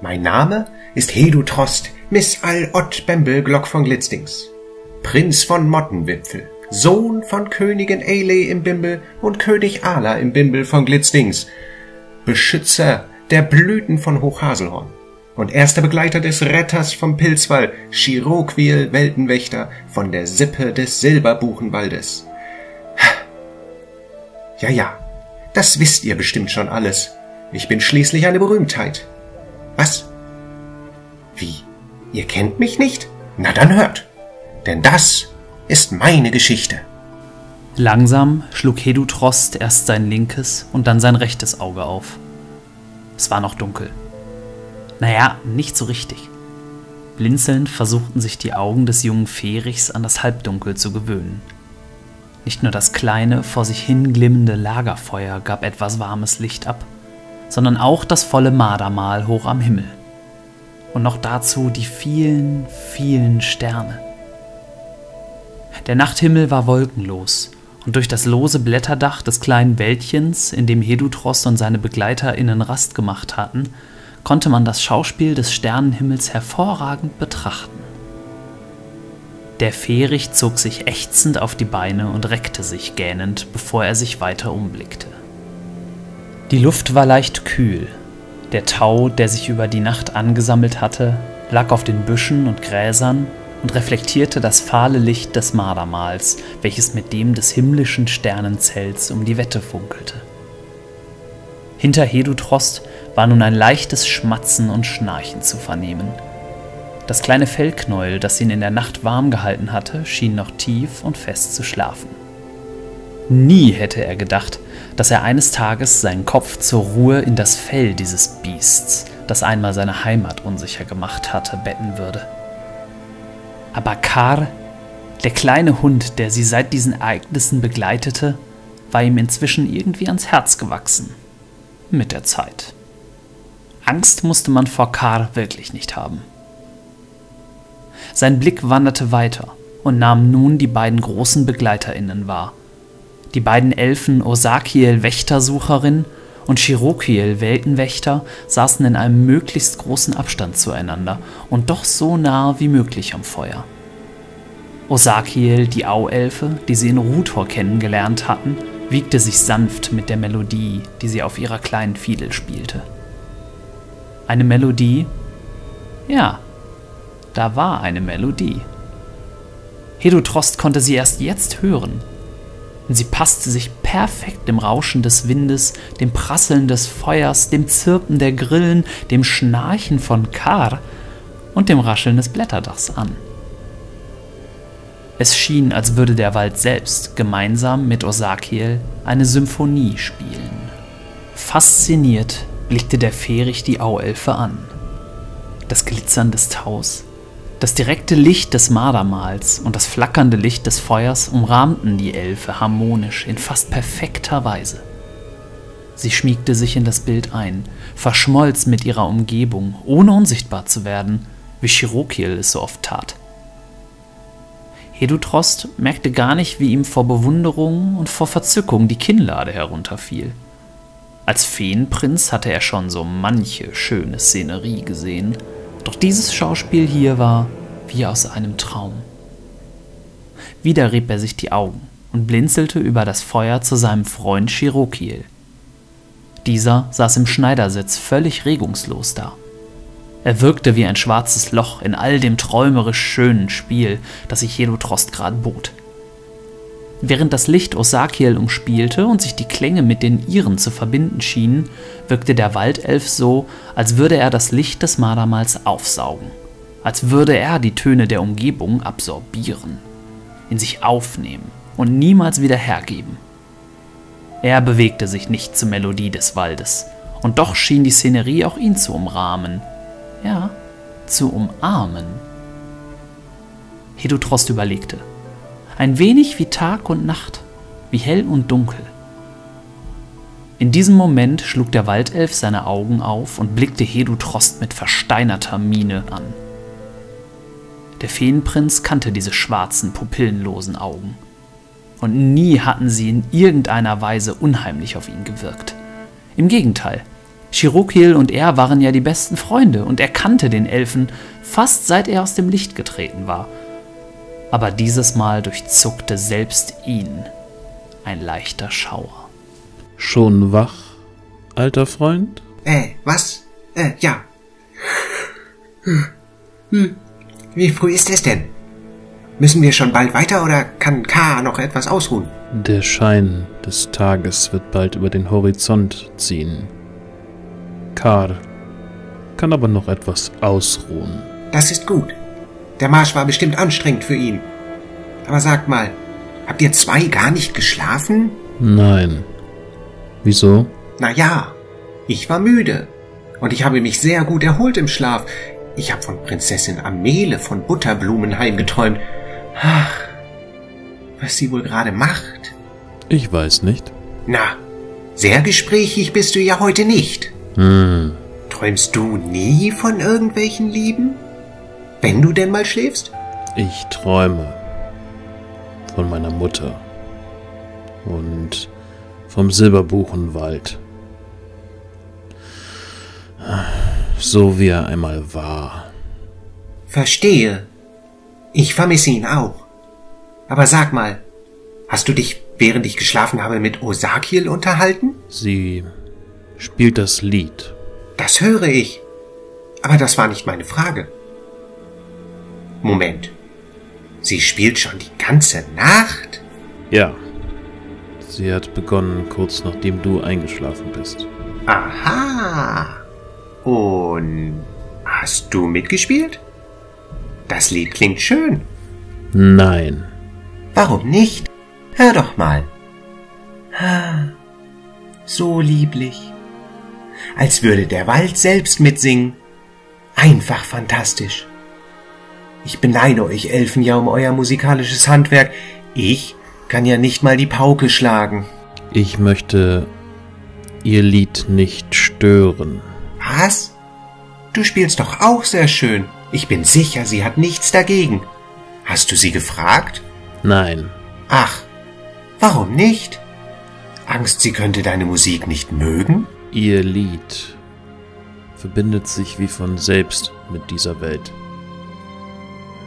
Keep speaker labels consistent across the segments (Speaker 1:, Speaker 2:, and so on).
Speaker 1: Mein Name ist Hedu Trost, Miss Al Ott Bembel Glock von Glitzdings. Prinz von Mottenwipfel, Sohn von Königin Ailey im Bimbel und König Ala im Bimbel von Glitzdings. Beschützer der Blüten von Hochhaselhorn und erster Begleiter des Retters vom Pilzwall, Chiroquil Weltenwächter von der Sippe des Silberbuchenwaldes. Ja, ja, das wisst ihr bestimmt schon alles. Ich bin schließlich eine Berühmtheit. Was? Wie? Ihr kennt mich nicht? Na dann hört. Denn das ist meine Geschichte.
Speaker 2: Langsam schlug Hedu Trost erst sein linkes und dann sein rechtes Auge auf. Es war noch dunkel. Naja, nicht so richtig. Blinzelnd versuchten sich die Augen des jungen Ferichs an das Halbdunkel zu gewöhnen. Nicht nur das kleine, vor sich hin glimmende Lagerfeuer gab etwas warmes Licht ab, sondern auch das volle Mardermal hoch am Himmel. Und noch dazu die vielen, vielen Sterne. Der Nachthimmel war wolkenlos, und durch das lose Blätterdach des kleinen Wäldchens, in dem Hedutros und seine BegleiterInnen Rast gemacht hatten, konnte man das Schauspiel des Sternenhimmels hervorragend betrachten. Der Ferich zog sich ächzend auf die Beine und reckte sich gähnend, bevor er sich weiter umblickte. Die Luft war leicht kühl. Der Tau, der sich über die Nacht angesammelt hatte, lag auf den Büschen und Gräsern und reflektierte das fahle Licht des Mardermals, welches mit dem des himmlischen Sternenzells um die Wette funkelte. Hinter Hedutrost war nun ein leichtes Schmatzen und Schnarchen zu vernehmen. Das kleine Fellknäuel, das ihn in der Nacht warm gehalten hatte, schien noch tief und fest zu schlafen. Nie hätte er gedacht, dass er eines Tages seinen Kopf zur Ruhe in das Fell dieses Biests, das einmal seine Heimat unsicher gemacht hatte, betten würde. Aber Kar, der kleine Hund, der sie seit diesen Ereignissen begleitete, war ihm inzwischen irgendwie ans Herz gewachsen. Mit der Zeit. Angst musste man vor Kar wirklich nicht haben. Sein Blick wanderte weiter und nahm nun die beiden großen BegleiterInnen wahr – die beiden Elfen Osakiel Wächtersucherin und Shirokiel Weltenwächter saßen in einem möglichst großen Abstand zueinander und doch so nah wie möglich am Feuer. Osakiel, die Auelfe, die sie in Rutor kennengelernt hatten, wiegte sich sanft mit der Melodie, die sie auf ihrer kleinen Fiedel spielte. Eine Melodie? Ja, da war eine Melodie. Hedotrost konnte sie erst jetzt hören, Sie passte sich perfekt dem Rauschen des Windes, dem Prasseln des Feuers, dem Zirpen der Grillen, dem Schnarchen von Kar und dem Rascheln des Blätterdachs an. Es schien, als würde der Wald selbst gemeinsam mit Osakiel eine Symphonie spielen. Fasziniert blickte der Ferich die Auelfe an. Das Glitzern des Taus, das direkte Licht des Mardermals und das flackernde Licht des Feuers umrahmten die Elfe harmonisch in fast perfekter Weise. Sie schmiegte sich in das Bild ein, verschmolz mit ihrer Umgebung, ohne unsichtbar zu werden, wie Chirokil es so oft tat. Hedutrost merkte gar nicht, wie ihm vor Bewunderung und vor Verzückung die Kinnlade herunterfiel. Als Feenprinz hatte er schon so manche schöne Szenerie gesehen, doch dieses Schauspiel hier war wie aus einem Traum. Wieder rieb er sich die Augen und blinzelte über das Feuer zu seinem Freund Chirokiel. Dieser saß im Schneidersitz völlig regungslos da. Er wirkte wie ein schwarzes Loch in all dem träumerisch schönen Spiel, das sich Jedotrost grad bot. Während das Licht Osakiel umspielte und sich die Klänge mit den ihren zu verbinden schienen, wirkte der Waldelf so, als würde er das Licht des Madamals aufsaugen, als würde er die Töne der Umgebung absorbieren, in sich aufnehmen und niemals wieder hergeben. Er bewegte sich nicht zur Melodie des Waldes, und doch schien die Szenerie auch ihn zu umrahmen, ja, zu umarmen. Hedotrost überlegte ein wenig wie Tag und Nacht, wie hell und dunkel. In diesem Moment schlug der Waldelf seine Augen auf und blickte Hedutrost mit versteinerter Miene an. Der Feenprinz kannte diese schwarzen, pupillenlosen Augen. Und nie hatten sie in irgendeiner Weise unheimlich auf ihn gewirkt. Im Gegenteil, Chirokil und er waren ja die besten Freunde und er kannte den Elfen fast seit er aus dem Licht getreten war. Aber dieses Mal durchzuckte selbst ihn ein leichter Schauer.
Speaker 3: Schon wach, alter Freund?
Speaker 1: Äh, was? Äh, ja. Hm. Wie früh ist es denn? Müssen wir schon bald weiter oder kann K noch etwas ausruhen?
Speaker 3: Der Schein des Tages wird bald über den Horizont ziehen. Kar kann aber noch etwas ausruhen.
Speaker 1: Das ist gut. Der Marsch war bestimmt anstrengend für ihn. Aber sagt mal, habt ihr zwei gar nicht geschlafen?
Speaker 3: Nein. Wieso?
Speaker 1: Na ja, ich war müde. Und ich habe mich sehr gut erholt im Schlaf. Ich habe von Prinzessin Amele von Butterblumenheim geträumt. Ach, was sie wohl gerade macht.
Speaker 3: Ich weiß nicht.
Speaker 1: Na, sehr gesprächig bist du ja heute nicht.
Speaker 3: Hm.
Speaker 1: Träumst du nie von irgendwelchen Lieben? Wenn du denn mal schläfst?
Speaker 3: Ich träume von meiner Mutter und vom Silberbuchenwald. So wie er einmal war.
Speaker 1: Verstehe. Ich vermisse ihn auch. Aber sag mal, hast du dich, während ich geschlafen habe, mit Osakiel unterhalten?
Speaker 3: Sie spielt das Lied.
Speaker 1: Das höre ich. Aber das war nicht meine Frage. Moment. Sie spielt schon die ganze Nacht?
Speaker 3: Ja. Sie hat begonnen kurz nachdem du eingeschlafen bist.
Speaker 1: Aha. Und hast du mitgespielt? Das Lied klingt schön.
Speaker 3: Nein.
Speaker 1: Warum nicht? Hör doch mal. Ah, so lieblich. Als würde der Wald selbst mitsingen. Einfach fantastisch. Ich beneide euch Elfen ja um euer musikalisches Handwerk. Ich kann ja nicht mal die Pauke schlagen.
Speaker 3: Ich möchte ihr Lied nicht stören.
Speaker 1: Was? Du spielst doch auch sehr schön. Ich bin sicher, sie hat nichts dagegen. Hast du sie gefragt?
Speaker 3: Nein.
Speaker 1: Ach, warum nicht? Angst, sie könnte deine Musik nicht mögen?
Speaker 3: Ihr Lied verbindet sich wie von selbst mit dieser Welt.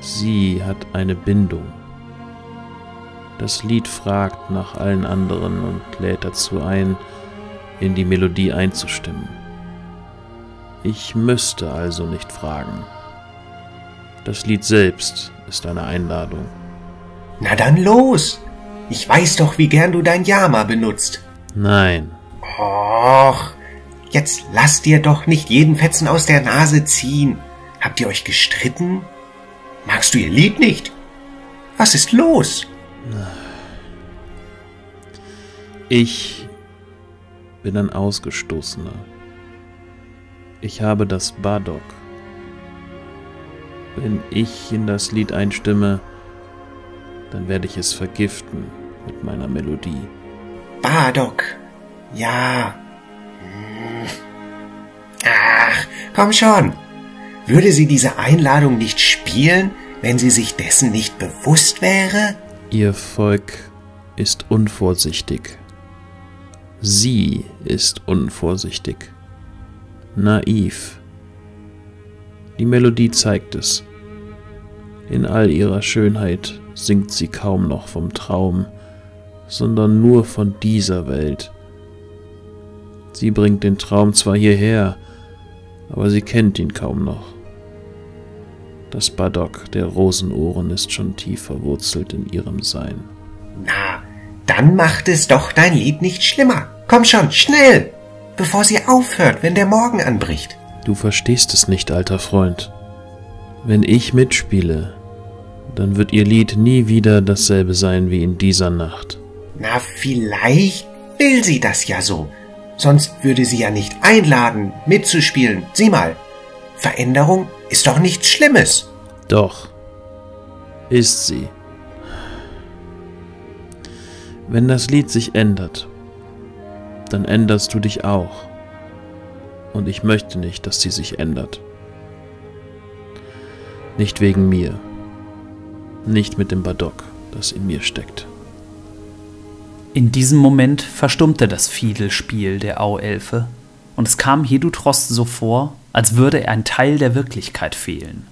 Speaker 3: Sie hat eine Bindung. Das Lied fragt nach allen anderen und lädt dazu ein, in die Melodie einzustimmen. Ich müsste also nicht fragen. Das Lied selbst ist eine Einladung.
Speaker 1: Na dann los! Ich weiß doch, wie gern du dein Yama benutzt.
Speaker 3: Nein,
Speaker 1: Och, jetzt lasst dir doch nicht jeden Fetzen aus der Nase ziehen. Habt ihr euch gestritten? Magst du ihr Lied nicht? Was ist los?
Speaker 3: ich bin ein Ausgestoßener. Ich habe das Badok. Wenn ich in das Lied einstimme, dann werde ich es vergiften mit meiner Melodie.
Speaker 1: Bardock. Ja. Ach, komm schon. Würde sie diese Einladung nicht spielen, wenn sie sich dessen nicht bewusst wäre?
Speaker 3: Ihr Volk ist unvorsichtig. Sie ist unvorsichtig. Naiv. Die Melodie zeigt es. In all ihrer Schönheit singt sie kaum noch vom Traum, sondern nur von dieser Welt. Sie bringt den Traum zwar hierher, aber sie kennt ihn kaum noch. Das Badok der Rosenohren ist schon tief verwurzelt in ihrem Sein.
Speaker 1: Na, dann macht es doch dein Lied nicht schlimmer. Komm schon, schnell! Bevor sie aufhört, wenn der Morgen anbricht.
Speaker 3: Du verstehst es nicht, alter Freund. Wenn ich mitspiele, dann wird ihr Lied nie wieder dasselbe sein wie in dieser Nacht.
Speaker 1: Na, vielleicht will sie das ja so. Sonst würde sie ja nicht einladen, mitzuspielen. Sieh mal, Veränderung ist doch nichts Schlimmes.
Speaker 3: Doch, ist sie. Wenn das Lied sich ändert, dann änderst du dich auch. Und ich möchte nicht, dass sie sich ändert. Nicht wegen mir. Nicht mit dem Badok, das in mir steckt.
Speaker 2: In diesem Moment verstummte das Fiedelspiel der Auelfe und es kam Hedutrost so vor, als würde ein Teil der Wirklichkeit fehlen.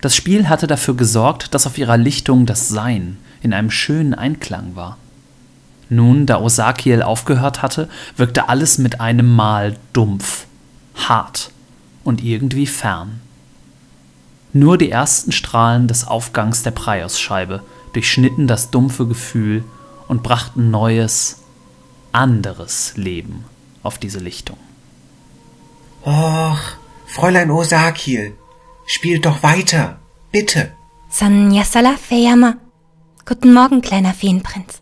Speaker 2: Das Spiel hatte dafür gesorgt, dass auf ihrer Lichtung das Sein in einem schönen Einklang war. Nun, da Osakiel aufgehört hatte, wirkte alles mit einem Mal dumpf, hart und irgendwie fern. Nur die ersten Strahlen des Aufgangs der Preios-Scheibe durchschnitten das dumpfe Gefühl und brachten neues, anderes Leben auf diese Lichtung.
Speaker 1: Och, Fräulein Osakiel, spielt doch weiter, bitte.
Speaker 4: Sanyasala Feyama. Guten Morgen, kleiner Feenprinz.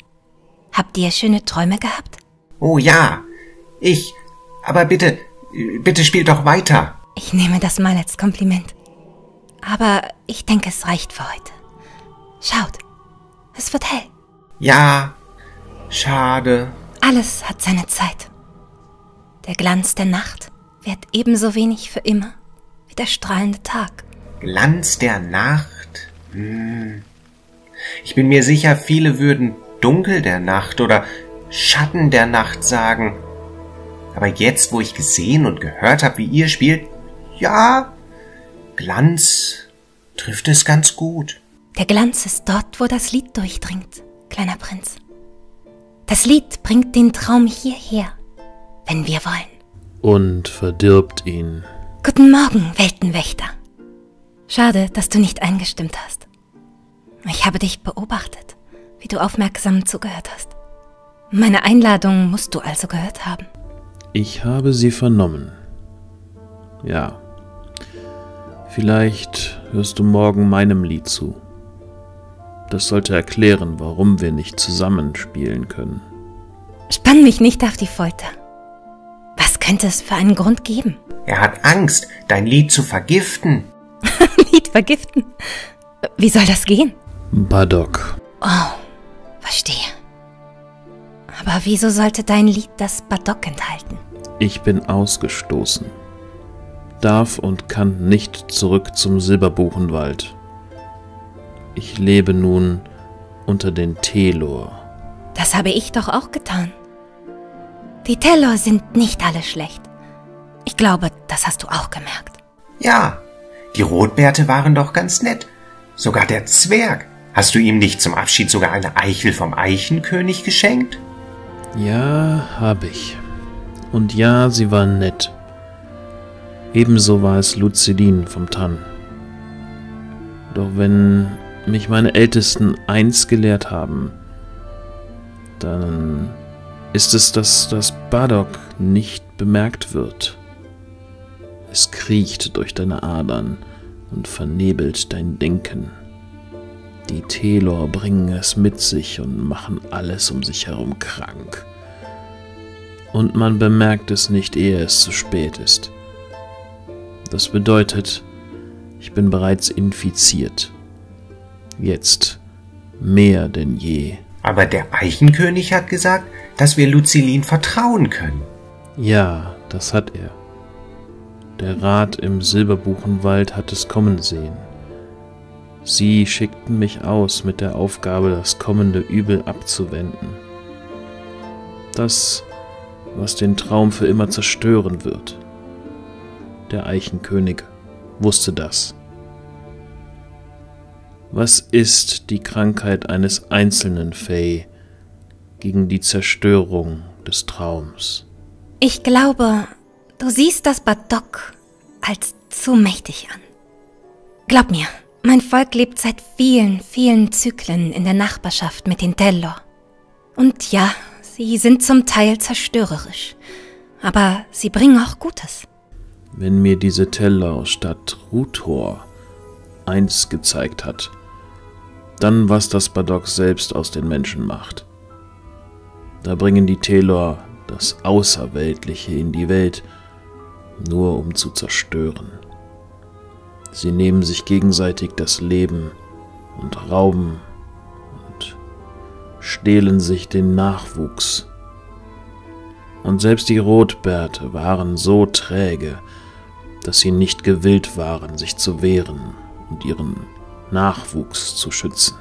Speaker 4: Habt ihr schöne Träume gehabt?
Speaker 1: Oh ja, ich. Aber bitte, bitte spielt doch weiter.
Speaker 4: Ich nehme das mal als Kompliment. Aber ich denke, es reicht für heute. Schaut, es wird hell.
Speaker 1: Ja, schade.
Speaker 4: Alles hat seine Zeit. Der Glanz der Nacht währt ebenso wenig für immer wie der strahlende Tag.
Speaker 1: Glanz der Nacht? Hm. Ich bin mir sicher, viele würden Dunkel der Nacht oder Schatten der Nacht sagen. Aber jetzt, wo ich gesehen und gehört habe, wie ihr spielt, ja, Glanz trifft es ganz gut.
Speaker 4: Der Glanz ist dort, wo das Lied durchdringt, kleiner Prinz. Das Lied bringt den Traum hierher, wenn wir wollen.
Speaker 3: Und verdirbt ihn.
Speaker 4: Guten Morgen, Weltenwächter. Schade, dass du nicht eingestimmt hast. Ich habe dich beobachtet, wie du aufmerksam zugehört hast. Meine Einladung musst du also gehört haben.
Speaker 3: Ich habe sie vernommen. Ja. Vielleicht hörst du morgen meinem Lied zu. Das sollte erklären, warum wir nicht zusammen spielen können.
Speaker 4: Spann mich nicht auf die Folter. Was könnte es für einen Grund geben?
Speaker 1: Er hat Angst, dein Lied zu vergiften.
Speaker 4: Lied vergiften? Wie soll das gehen?
Speaker 3: Badok.
Speaker 4: Oh, verstehe. Aber wieso sollte dein Lied das Badok enthalten?
Speaker 3: Ich bin ausgestoßen. Darf und kann nicht zurück zum Silberbuchenwald. Ich lebe nun unter den Telor.
Speaker 4: Das habe ich doch auch getan. Die Telor sind nicht alle schlecht. Ich glaube, das hast du auch gemerkt.
Speaker 1: Ja, die Rotbärte waren doch ganz nett. Sogar der Zwerg. Hast du ihm nicht zum Abschied sogar eine Eichel vom Eichenkönig geschenkt?
Speaker 3: Ja, hab ich. Und ja, sie war nett. Ebenso war es Lucidin vom Tann. Doch wenn mich meine Ältesten eins gelehrt haben, dann ist es, dass das Badok nicht bemerkt wird. Es kriecht durch deine Adern und vernebelt dein Denken. Die Telor bringen es mit sich und machen alles um sich herum krank. Und man bemerkt es nicht, ehe es zu spät ist. Das bedeutet, ich bin bereits infiziert. Jetzt mehr denn je.
Speaker 1: Aber der Eichenkönig hat gesagt, dass wir Lucilin vertrauen können.
Speaker 3: Ja, das hat er. Der Rat im Silberbuchenwald hat es kommen sehen. Sie schickten mich aus mit der Aufgabe, das kommende Übel abzuwenden. Das, was den Traum für immer zerstören wird. Der Eichenkönig wusste das. Was ist die Krankheit eines einzelnen Fey gegen die Zerstörung des Traums?
Speaker 4: Ich glaube, du siehst das Badok als zu mächtig an. Glaub mir, mein Volk lebt seit vielen, vielen Zyklen in der Nachbarschaft mit den Tellor. Und ja, sie sind zum Teil zerstörerisch, aber sie bringen auch Gutes.
Speaker 3: Wenn mir diese Tellor statt Rutor eins gezeigt hat, dann was das Badok selbst aus den Menschen macht. Da bringen die Telor das Außerweltliche in die Welt, nur um zu zerstören. Sie nehmen sich gegenseitig das Leben und rauben und stehlen sich den Nachwuchs. Und selbst die Rotbärte waren so träge, dass sie nicht gewillt waren, sich zu wehren und ihren Nachwuchs zu schützen.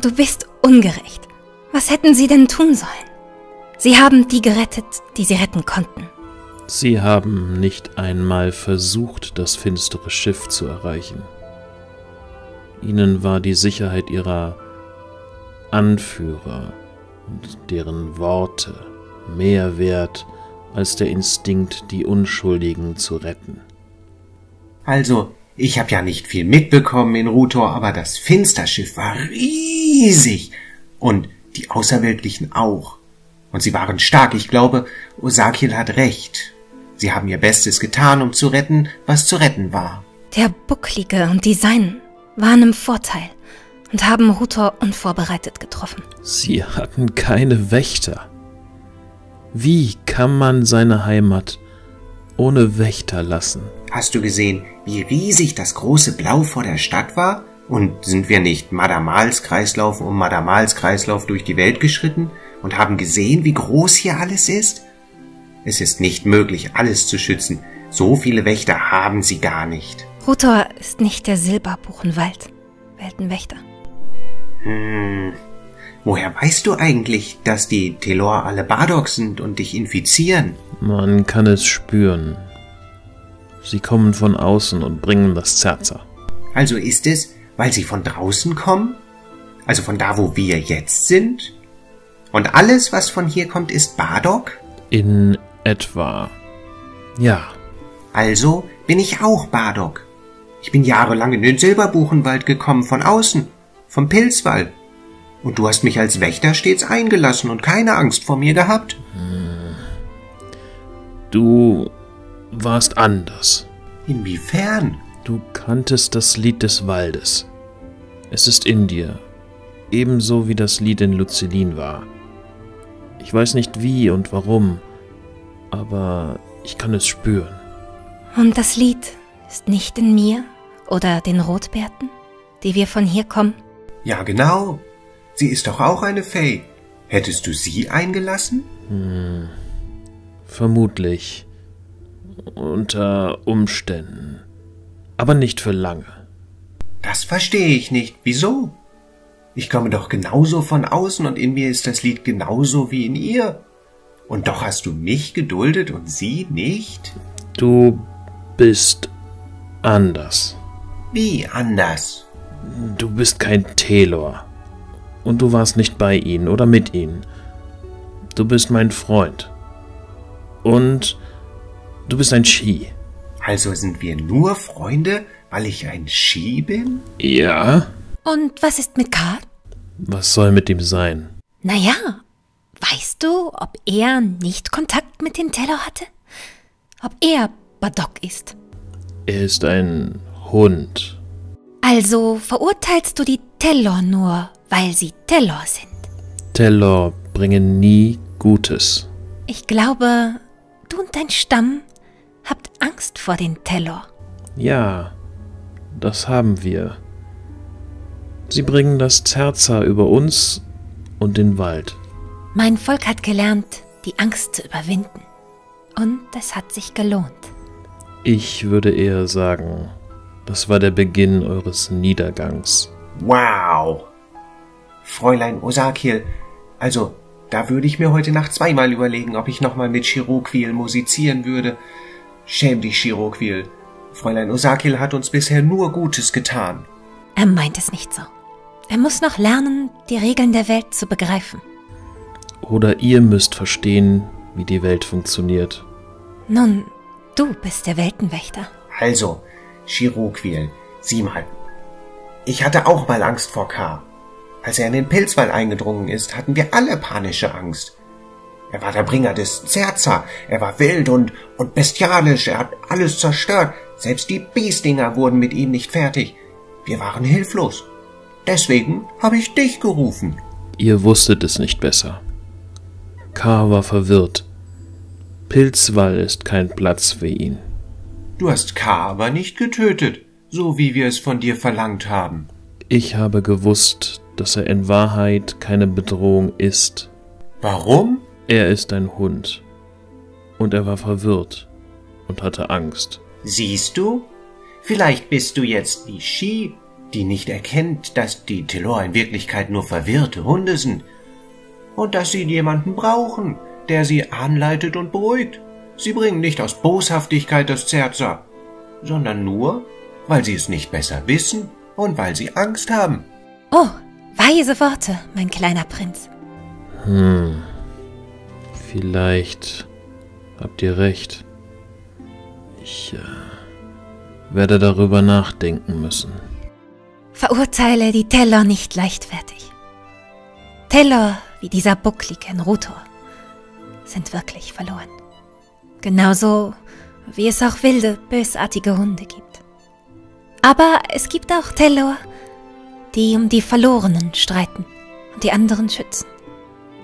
Speaker 4: Du bist ungerecht. Was hätten sie denn tun sollen? Sie haben die gerettet, die sie retten konnten.
Speaker 3: Sie haben nicht einmal versucht, das finstere Schiff zu erreichen. Ihnen war die Sicherheit ihrer Anführer und deren Worte mehr wert als der Instinkt, die Unschuldigen zu retten.
Speaker 1: Also, ich habe ja nicht viel mitbekommen in Rutor, aber das Finsterschiff war riesig und die Außerweltlichen auch. Und sie waren stark. Ich glaube, Osakil hat recht. Sie haben ihr Bestes getan, um zu retten, was zu retten war.
Speaker 4: Der Bucklige und die Seinen waren im Vorteil und haben Rutor unvorbereitet getroffen.
Speaker 3: Sie hatten keine Wächter. Wie kann man seine Heimat ohne Wächter lassen?
Speaker 1: Hast du gesehen, wie riesig das große Blau vor der Stadt war? Und sind wir nicht Madamals Kreislauf um Madamals Kreislauf durch die Welt geschritten und haben gesehen, wie groß hier alles ist? Es ist nicht möglich, alles zu schützen. So viele Wächter haben sie gar nicht.
Speaker 4: Rutor ist nicht der Silberbuchenwald, Weltenwächter.
Speaker 1: Hm. Woher weißt du eigentlich, dass die Telor alle Bardock sind und dich infizieren?
Speaker 3: Man kann es spüren. Sie kommen von außen und bringen das Zerzer.
Speaker 1: Also ist es, weil sie von draußen kommen? Also von da, wo wir jetzt sind? Und alles, was von hier kommt, ist Bardock?
Speaker 3: In etwa. Ja.
Speaker 1: Also bin ich auch Bardock. Ich bin jahrelang in den Silberbuchenwald gekommen, von außen, vom Pilzwald. Und du hast mich als Wächter stets eingelassen und keine Angst vor mir gehabt?
Speaker 3: Du warst anders.
Speaker 1: Inwiefern?
Speaker 3: Du kanntest das Lied des Waldes. Es ist in dir, ebenso wie das Lied in Lucelin war. Ich weiß nicht wie und warum, aber ich kann es spüren.
Speaker 4: Und das Lied ist nicht in mir oder den Rotbärten, die wir von hier kommen?
Speaker 1: Ja, genau. Sie ist doch auch eine Fee. Hättest du sie eingelassen?
Speaker 3: Vermutlich. Unter Umständen. Aber nicht für lange.
Speaker 1: Das verstehe ich nicht. Wieso? Ich komme doch genauso von außen und in mir ist das Lied genauso wie in ihr. Und doch hast du mich geduldet und sie nicht?
Speaker 3: Du bist anders.
Speaker 1: Wie anders?
Speaker 3: Du bist kein Telor. Und du warst nicht bei ihnen oder mit ihnen. Du bist mein Freund. Und du bist ein Ski.
Speaker 1: Also sind wir nur Freunde, weil ich ein Ski bin?
Speaker 3: Ja?
Speaker 4: Und was ist mit Karl?
Speaker 3: Was soll mit ihm sein?
Speaker 4: Naja, weißt du, ob er nicht Kontakt mit den Teller hatte? Ob er Badok ist?
Speaker 3: Er ist ein Hund.
Speaker 4: Also verurteilst du die Tellor nur, weil sie Tellor sind?
Speaker 3: Telor bringen nie Gutes.
Speaker 4: Ich glaube, du und dein Stamm habt Angst vor den Tellor.
Speaker 3: Ja, das haben wir. Sie bringen das Zerza über uns und den Wald.
Speaker 4: Mein Volk hat gelernt, die Angst zu überwinden. Und es hat sich gelohnt.
Speaker 3: Ich würde eher sagen, das war der Beginn eures Niedergangs.
Speaker 1: Wow. Fräulein Osakil, also da würde ich mir heute Nacht zweimal überlegen, ob ich nochmal mit Chiroquil musizieren würde. Schäm dich, Chiroquil. Fräulein Osakil hat uns bisher nur Gutes getan.
Speaker 4: Er meint es nicht so. Er muss noch lernen, die Regeln der Welt zu begreifen.
Speaker 3: Oder ihr müsst verstehen, wie die Welt funktioniert.
Speaker 4: Nun, du bist der Weltenwächter.
Speaker 1: Also, Chiroquil, sieh mal. Ich hatte auch mal Angst vor K. Als er in den Pilzwald eingedrungen ist, hatten wir alle panische Angst. Er war der Bringer des Zerza. Er war wild und, und bestialisch. Er hat alles zerstört. Selbst die Biestinger wurden mit ihm nicht fertig. Wir waren hilflos. Deswegen habe ich dich gerufen.
Speaker 3: Ihr wusstet es nicht besser. K war verwirrt. Pilzwall ist kein Platz für ihn.
Speaker 1: Du hast K aber nicht getötet, so wie wir es von dir verlangt haben.
Speaker 3: Ich habe gewusst, dass er in Wahrheit keine Bedrohung ist.
Speaker 1: Warum?
Speaker 3: Er ist ein Hund. Und er war verwirrt und hatte Angst.
Speaker 1: Siehst du? Vielleicht bist du jetzt die Ski, die nicht erkennt, dass die Telor in Wirklichkeit nur verwirrte Hunde sind und dass sie jemanden brauchen, der sie anleitet und beruhigt. Sie bringen nicht aus Boshaftigkeit das Zerzer, sondern nur, weil sie es nicht besser wissen und weil sie Angst haben.
Speaker 4: Oh, weise Worte, mein kleiner Prinz.
Speaker 3: Hm. Vielleicht habt ihr recht. Ich äh, werde darüber nachdenken müssen.
Speaker 4: Verurteile die Teller nicht leichtfertig. Teller wie dieser bucklige Rotor sind wirklich verloren. Genauso wie es auch wilde, bösartige Hunde gibt. Aber es gibt auch Tellor, die um die Verlorenen streiten und die anderen schützen.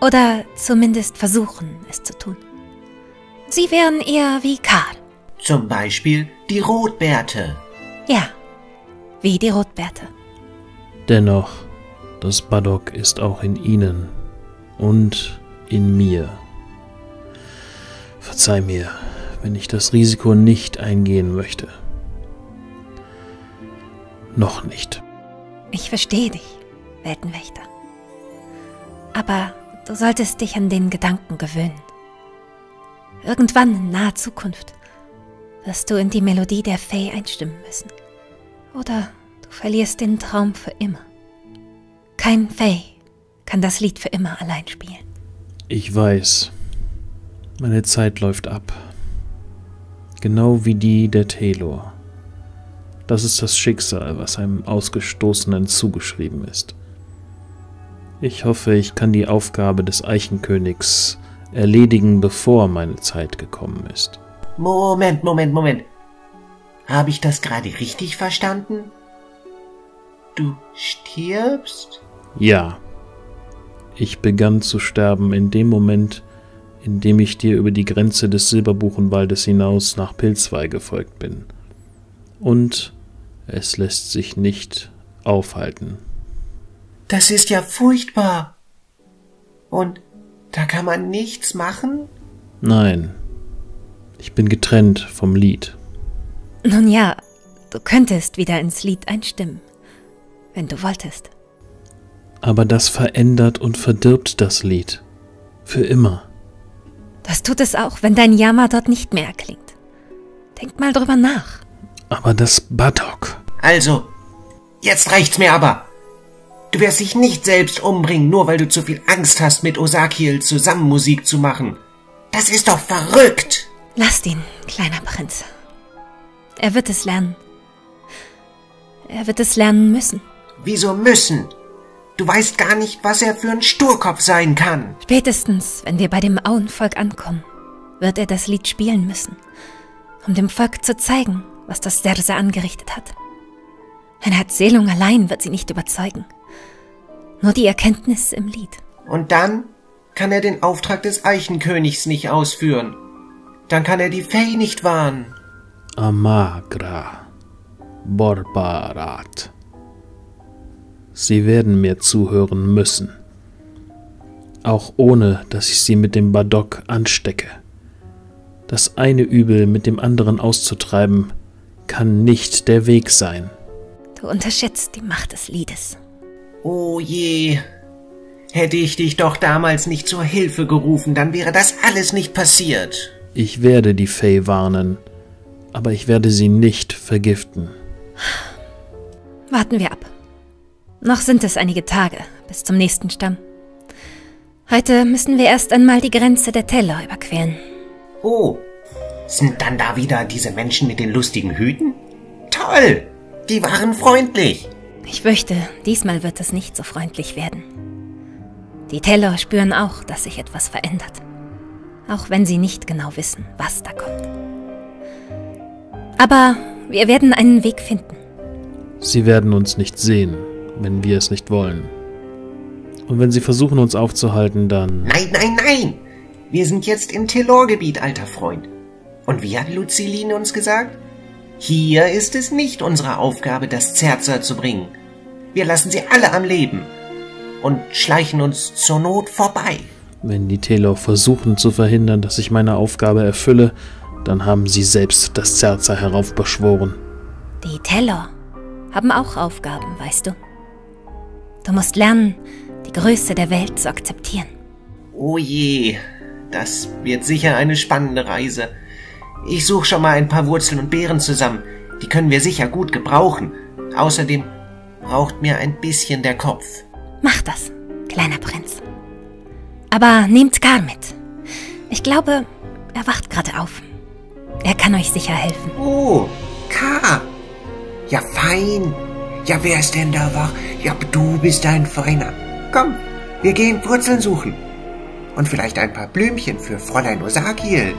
Speaker 4: Oder zumindest versuchen, es zu tun. Sie wären eher wie Karl.
Speaker 1: Zum Beispiel die Rotbärte.
Speaker 4: Ja, wie die Rotbärte.
Speaker 3: Dennoch, das Badok ist auch in ihnen und in mir. Verzeih mir, wenn ich das Risiko nicht eingehen möchte. Noch nicht.
Speaker 4: Ich verstehe dich, Weltenwächter. Aber du solltest dich an den Gedanken gewöhnen. Irgendwann in naher Zukunft wirst du in die Melodie der Fee einstimmen müssen. Oder du verlierst den Traum für immer. Kein Fee kann das Lied für immer allein spielen.
Speaker 3: Ich weiß, meine Zeit läuft ab. Genau wie die der Taylor. Das ist das Schicksal, was einem Ausgestoßenen zugeschrieben ist. Ich hoffe, ich kann die Aufgabe des Eichenkönigs erledigen, bevor meine Zeit gekommen ist.
Speaker 1: Moment, Moment, Moment. Habe ich das gerade richtig verstanden? Du stirbst?
Speaker 3: Ja. Ich begann zu sterben in dem Moment, in dem ich dir über die Grenze des Silberbuchenwaldes hinaus nach Pilzweih gefolgt bin. Und es lässt sich nicht aufhalten.
Speaker 1: Das ist ja furchtbar. Und da kann man nichts machen?
Speaker 3: Nein, ich bin getrennt vom Lied.
Speaker 4: Nun ja, du könntest wieder ins Lied einstimmen, wenn du wolltest.
Speaker 3: Aber das verändert und verdirbt das Lied. Für immer.
Speaker 4: Das tut es auch, wenn dein Jammer dort nicht mehr erklingt. Denk mal drüber nach.
Speaker 3: Aber das Badok.
Speaker 1: Also, jetzt reicht's mir aber. Du wirst dich nicht selbst umbringen, nur weil du zu viel Angst hast, mit Osakiel zusammen Musik zu machen. Das ist doch verrückt.
Speaker 4: Lasst ihn, kleiner Prinz. Er wird es lernen. Er wird es lernen müssen.
Speaker 1: Wieso müssen? Du weißt gar nicht, was er für ein Sturkopf sein kann.
Speaker 4: Spätestens, wenn wir bei dem Auenvolk ankommen, wird er das Lied spielen müssen, um dem Volk zu zeigen, was das Serse angerichtet hat. Eine Erzählung allein wird sie nicht überzeugen. Nur die Erkenntnis im Lied.
Speaker 1: Und dann kann er den Auftrag des Eichenkönigs nicht ausführen. Dann kann er die Fee nicht warnen.
Speaker 3: Amagra. Borbarat. Sie werden mir zuhören müssen. Auch ohne, dass ich sie mit dem Badok anstecke. Das eine Übel mit dem anderen auszutreiben, kann nicht der Weg sein.
Speaker 4: Du unterschätzt die Macht des Liedes.
Speaker 1: Oh je. Hätte ich dich doch damals nicht zur Hilfe gerufen, dann wäre das alles nicht passiert.
Speaker 3: Ich werde die Fee warnen, aber ich werde sie nicht vergiften.
Speaker 4: Warten wir ab. Noch sind es einige Tage bis zum nächsten Stamm. Heute müssen wir erst einmal die Grenze der Teller überqueren.
Speaker 1: Oh, sind dann da wieder diese Menschen mit den lustigen Hüten? Toll! Die waren freundlich.
Speaker 4: Ich fürchte, diesmal wird es nicht so freundlich werden. Die Teller spüren auch, dass sich etwas verändert. Auch wenn sie nicht genau wissen, was da kommt. Aber wir werden einen Weg finden.
Speaker 3: Sie werden uns nicht sehen, wenn wir es nicht wollen. Und wenn sie versuchen, uns aufzuhalten, dann...
Speaker 1: Nein, nein, nein! Wir sind jetzt im Telor-Gebiet, alter Freund. Und wie hat Lucilin uns gesagt? Hier ist es nicht unsere Aufgabe, das Zerzer zu bringen. Wir lassen sie alle am Leben und schleichen uns zur Not vorbei.
Speaker 3: Wenn die Telor versuchen zu verhindern, dass ich meine Aufgabe erfülle, dann haben sie selbst das Zerzer heraufbeschworen.
Speaker 4: Die Teller haben auch Aufgaben, weißt du. Du musst lernen, die Größe der Welt zu akzeptieren.
Speaker 1: Oh je, Das wird sicher eine spannende Reise. Ich suche schon mal ein paar Wurzeln und Beeren zusammen. Die können wir sicher gut gebrauchen. Außerdem braucht mir ein bisschen der Kopf.
Speaker 4: Mach das, kleiner Prinz. Aber nehmt Gar mit. Ich glaube, er wacht gerade auf. Er kann euch sicher helfen.
Speaker 1: Oh, K. Ja, fein. Ja, wer ist denn da wach? Ja, du bist ein Feiner. Komm, wir gehen Wurzeln suchen. Und vielleicht ein paar Blümchen für Fräulein Osakiel.